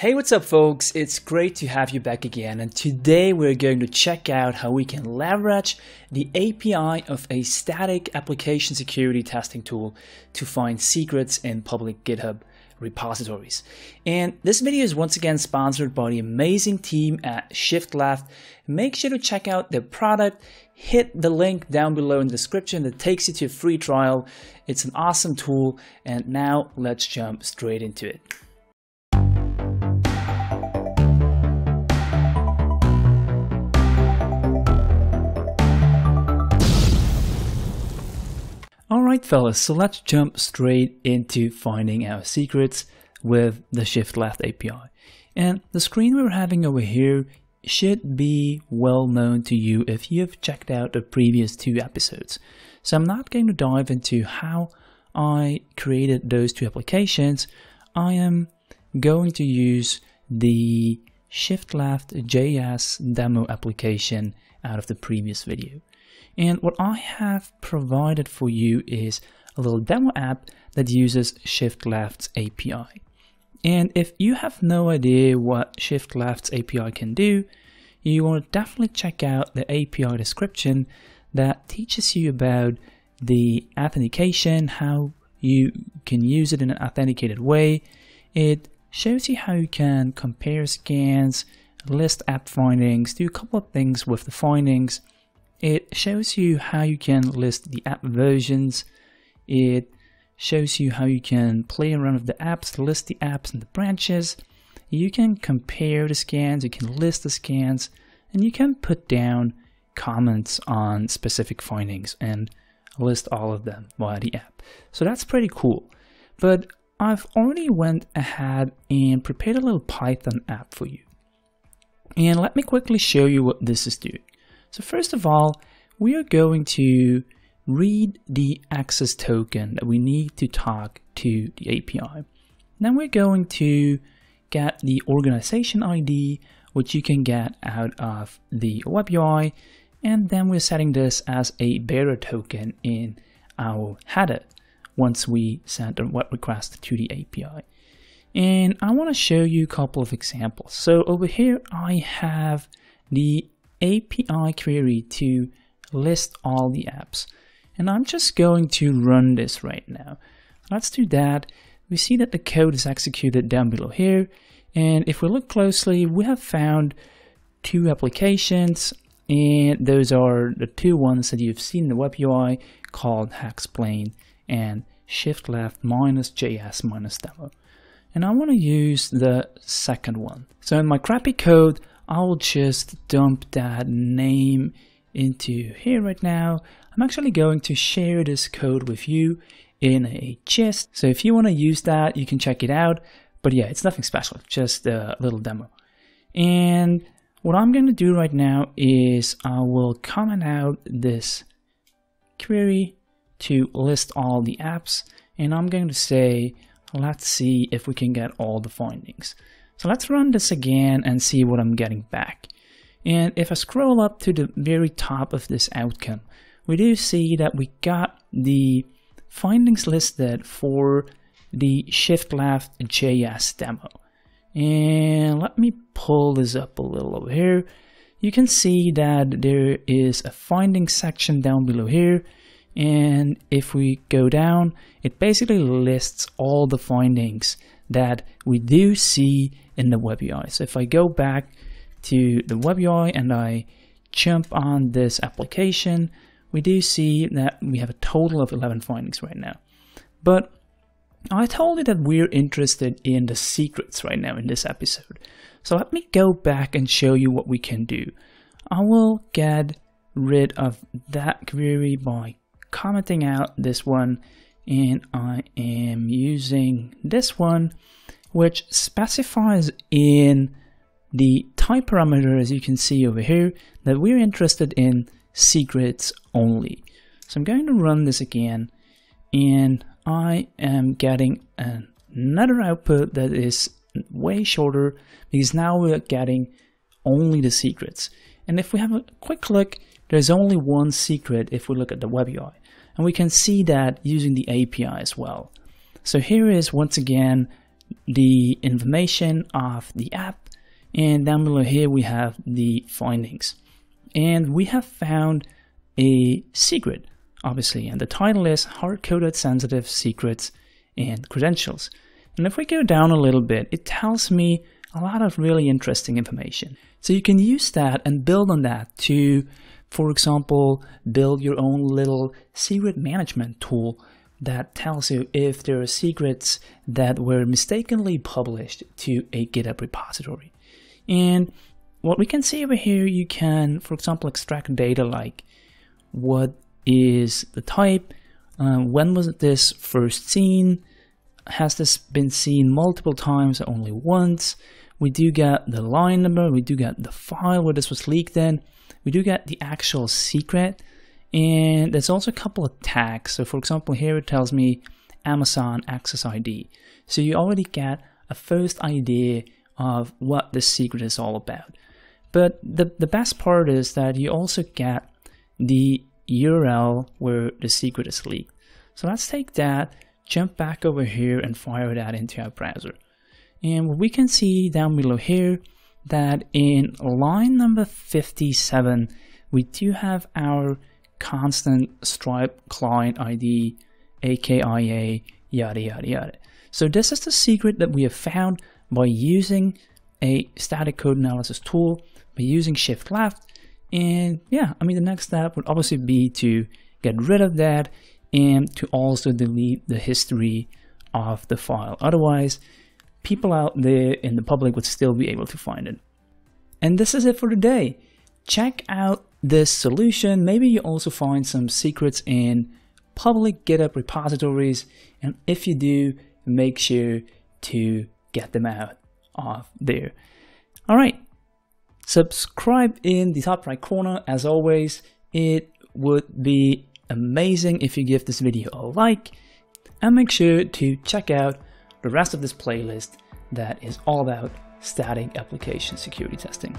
Hey, what's up, folks? It's great to have you back again. And today we're going to check out how we can leverage the API of a static application security testing tool to find secrets in public GitHub repositories. And this video is once again sponsored by the amazing team at ShiftLeft. Make sure to check out their product. Hit the link down below in the description that takes you to a free trial. It's an awesome tool. And now let's jump straight into it. Alright fellas, so let's jump straight into finding our secrets with the ShiftLeft API. And the screen we're having over here should be well known to you if you have checked out the previous two episodes. So I'm not going to dive into how I created those two applications. I am going to use the Shift Left JS demo application out of the previous video. And what I have provided for you is a little demo app that uses ShiftLeft's API. And if you have no idea what ShiftLeft's API can do, you want to definitely check out the API description that teaches you about the authentication, how you can use it in an authenticated way. It shows you how you can compare scans, list app findings, do a couple of things with the findings, it shows you how you can list the app versions. It shows you how you can play around with the apps, list the apps and the branches. You can compare the scans, you can list the scans, and you can put down comments on specific findings and list all of them via the app. So that's pretty cool. But I've already went ahead and prepared a little Python app for you. And let me quickly show you what this is doing. So first of all, we are going to read the access token that we need to talk to the API. Then we're going to get the organization ID, which you can get out of the web UI. And then we're setting this as a bearer token in our header once we send a web request to the API. And I want to show you a couple of examples. So over here, I have the API query to list all the apps. And I'm just going to run this right now. Let's do that. We see that the code is executed down below here. And if we look closely, we have found two applications. And those are the two ones that you've seen in the web UI called Hacksplained and shift left minus JS minus demo. And I want to use the second one. So in my crappy code, I'll just dump that name into here right now. I'm actually going to share this code with you in a gist. So if you want to use that, you can check it out. But yeah, it's nothing special, just a little demo. And what I'm going to do right now is I will comment out this query to list all the apps. And I'm going to say, let's see if we can get all the findings. So let's run this again and see what I'm getting back. And if I scroll up to the very top of this outcome, we do see that we got the findings listed for the shift left JS demo. And let me pull this up a little over here. You can see that there is a findings section down below here. And if we go down, it basically lists all the findings that we do see in the web UI. So if I go back to the web UI and I jump on this application, we do see that we have a total of 11 findings right now. But I told you that we're interested in the secrets right now in this episode. So let me go back and show you what we can do. I will get rid of that query by commenting out this one and I am using this one which specifies in the type parameter as you can see over here that we're interested in secrets only. So I'm going to run this again and I am getting another output that is way shorter because now we're getting only the secrets. And if we have a quick look, there's only one secret if we look at the web UI. And we can see that using the API as well. So here is once again the information of the app and down below here we have the findings. And we have found a secret, obviously, and the title is Hard-Coded Sensitive Secrets and Credentials. And if we go down a little bit, it tells me a lot of really interesting information. So you can use that and build on that to, for example, build your own little secret management tool that tells you if there are secrets that were mistakenly published to a GitHub repository. And what we can see over here, you can, for example, extract data like what is the type, uh, when was this first seen, has this been seen multiple times or only once, we do get the line number, we do get the file where this was leaked in, we do get the actual secret, and there's also a couple of tags. So for example, here it tells me Amazon Access ID. So you already get a first idea of what this secret is all about. But the, the best part is that you also get the URL where the secret is leaked. So let's take that, jump back over here and fire that into our browser. And what we can see down below here that in line number 57, we do have our constant Stripe client ID, AKIA, yada, yada, yada. So this is the secret that we have found by using a static code analysis tool, by using shift left. And yeah, I mean, the next step would obviously be to get rid of that and to also delete the history of the file. Otherwise, people out there in the public would still be able to find it. And this is it for today. Check out this solution. Maybe you also find some secrets in public GitHub repositories. And if you do, make sure to get them out of there. All right. Subscribe in the top right corner. As always, it would be amazing if you give this video a like and make sure to check out the rest of this playlist that is all about static application security testing.